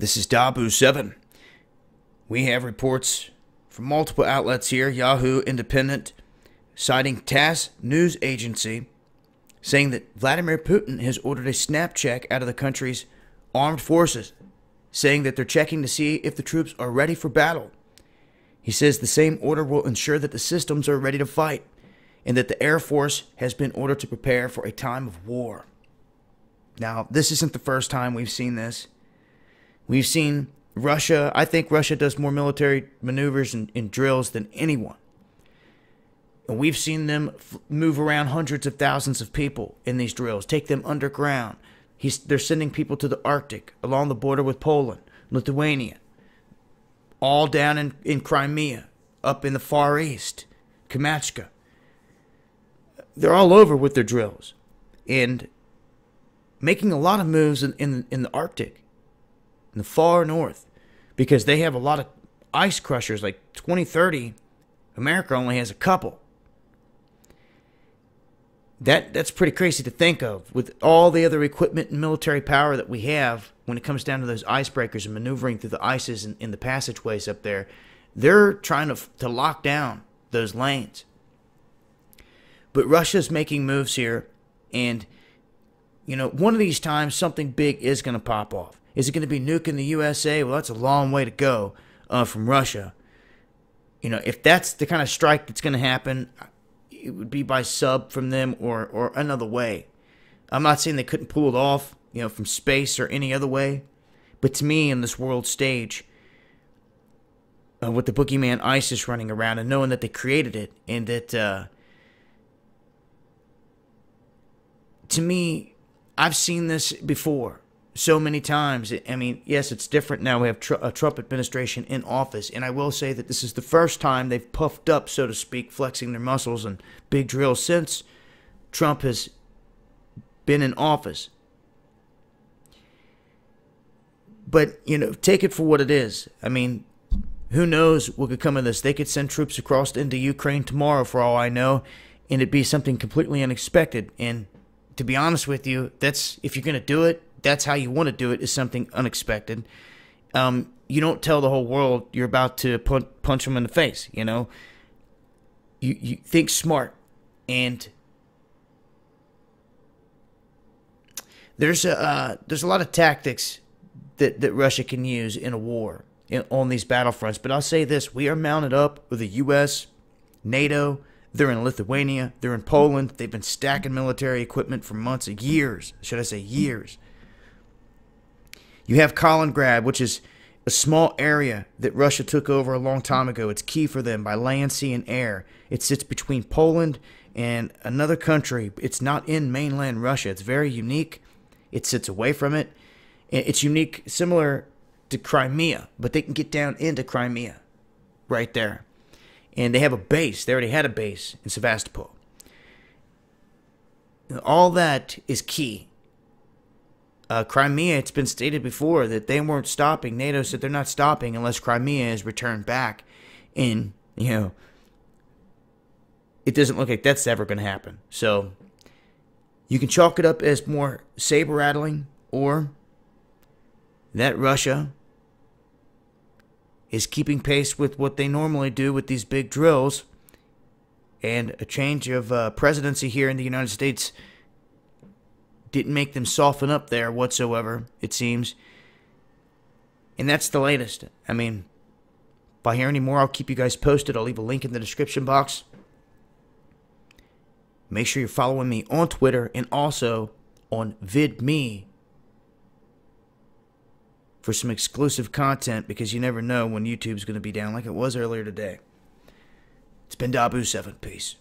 This is Dahboo7. We have reports from multiple outlets here Yahoo Independent, citing TASS news agency, saying that Vladimir Putin has ordered a snap check out of the country's armed forces, saying that they're checking to see if the troops are ready for battle. He says the same order will ensure that the systems are ready to fight and that the Air Force has been ordered to prepare for a time of war. Now, this isn't the first time we've seen this. We've seen Russia, I think Russia does more military maneuvers and, and drills than anyone. And we've seen them move around hundreds of thousands of people in these drills, take them underground. He's, they're sending people to the Arctic, along the border with Poland, Lithuania, all down in, in Crimea, up in the Far East, Kamchatka. They're all over with their drills and making a lot of moves in, in, in the Arctic, in the far north, because they have a lot of ice crushers. Like 2030, America only has a couple. That that's pretty crazy to think of with all the other equipment and military power that we have when it comes down to those icebreakers and maneuvering through the ices and in the passageways up there. They're trying to to lock down those lanes. But Russia's making moves here and you know, one of these times something big is going to pop off. Is it going to be nuking the USA? Well, that's a long way to go uh, from Russia. You know, if that's the kind of strike that's going to happen, it would be by sub from them or or another way. I'm not saying they couldn't pull it off, you know, from space or any other way, but to me, in this world stage, uh, with the boogeyman ISIS running around and knowing that they created it and that, uh, to me, I've seen this before so many times. I mean, yes, it's different now. We have tr- a uh, Trump administration in office, and I will say that this is the first time they've puffed up, so to speak, flexing their muscles and big drills since Trump has been in office. But, you know, take it for what it is. I mean, who knows what could come of this? They could send troops across into Ukraine tomorrow, for all I know, and it'd be something completely unexpected. And to be honest with you, that's if you're going to do it, that's how you want to do it is something unexpected. Um, you don't tell the whole world you're about to punch, punch them in the face. You know, you you think smart, and there's a uh, there's a lot of tactics that that Russia can use in a war in, on these battlefronts. But I'll say this: we are mounted up with the U.S., NATO. They're in Lithuania. They're in Poland. They've been stacking military equipment for months, years. Should I say years? You have Kaliningrad, which is a small area that Russia took over a long time ago. It's key for them by land, sea, and air. It sits between Poland and another country. It's not in mainland Russia. It's very unique. It sits away from it. It's unique, similar to Crimea, but they can get down into Crimea right there. And they have a base. They already had a base in Sevastopol. All that is key uh, Crimea, it's been stated before that they weren't stopping. NATO said they're not stopping unless Crimea is returned back. And, you know, it doesn't look like that's ever going to happen. So you can chalk it up as more saber rattling or that Russia is keeping pace with what they normally do with these big drills. And a change of uh, presidency here in the United States didn't make them soften up there whatsoever, it seems. And that's the latest. I mean, if I hear any more, I'll keep you guys posted. I'll leave a link in the description box. Make sure you're following me on Twitter and also on VidMe for some exclusive content because you never know when YouTube's going to be down like it was earlier today. It's been Dahboo7. Peace.